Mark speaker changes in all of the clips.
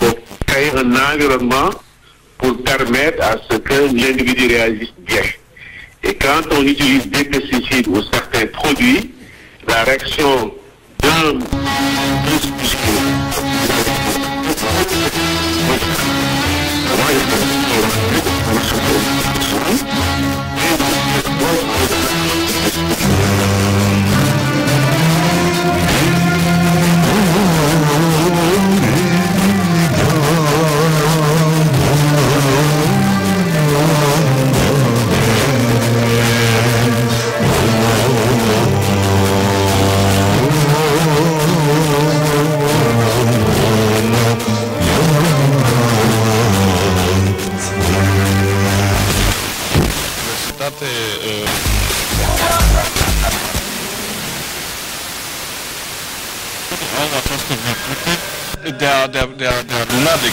Speaker 1: faut
Speaker 2: créer un environnement pour permettre à ce que l'individu réagisse bien. Et quand on utilise des pesticides ou certains produits, la réaction d'un
Speaker 3: Patates... Euh... Oh, was hast du Der, der, der,
Speaker 2: der Lunatic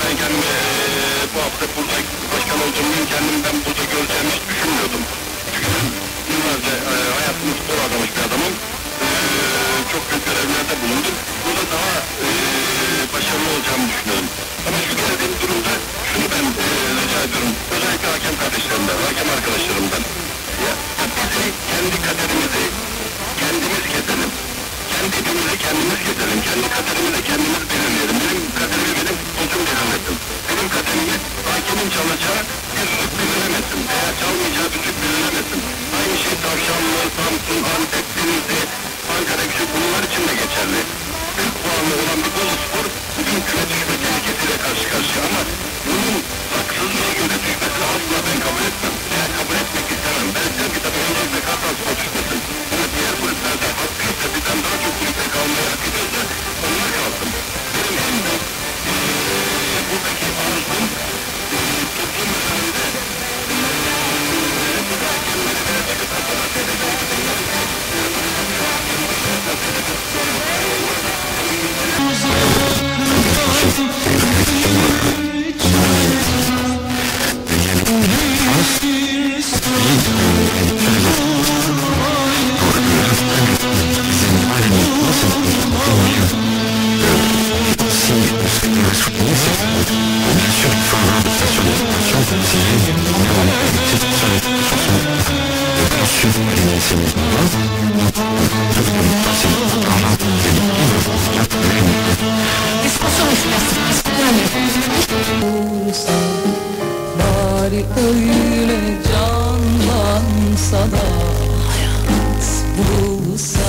Speaker 2: ben kendimi bu hafta burada başkan kendimi ben burada göreceğimi hiç düşünmüyordum. Çünkü yıllarca eee, hayatımı spor adamış bir adamım. Eee, çok büyük görevlerde bulundum. Burada daha eee, başarılı olacağımı düşünüyorum. Ama şu geldiğim durumda şunu ben eee, rica ediyorum. Özellikle hakem kardeşlerimden, hakem arkadaşlarımdan. Ya, bizi kendi kaderimizi kendimiz keselim. Kendi ipimizi kendimiz keselim. Kendi kaderimizi kendimiz belirleyelim. Benim kaderimi belirlesin. Benim kaderimi hakemin çalacağı bir süt belirlemesin. Veya çalmayacağı bir süt. Aynı şey Tavşanlı, Samsun, Antep, Denizli, Ankara Gücü bunlar için
Speaker 4: Bari öyle canlansa da hayat bulsa